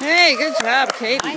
Hey, good job, Katie.